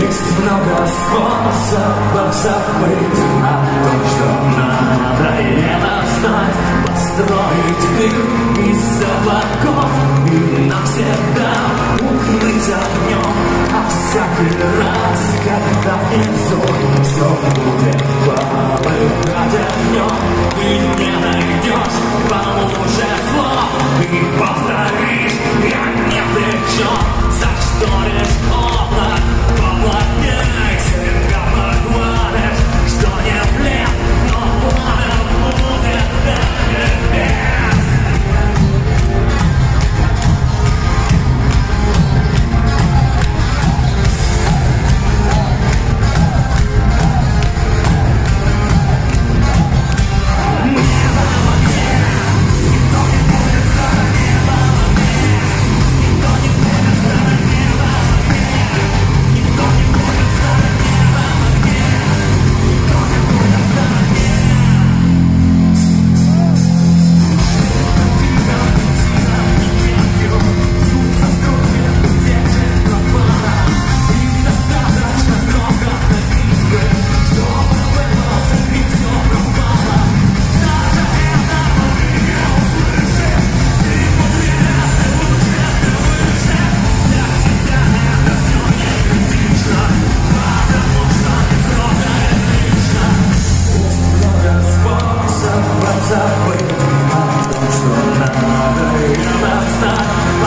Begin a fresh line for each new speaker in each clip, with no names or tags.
Есть много способов забыть о том, что надоело знать Построить мир из облаков и навсегда укрыть огнем. А всякий раз, когда внизу все будет полыхать огнем Ты не найдешь получше слов и причем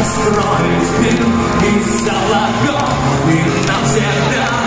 построить клин из золотом и навсегда.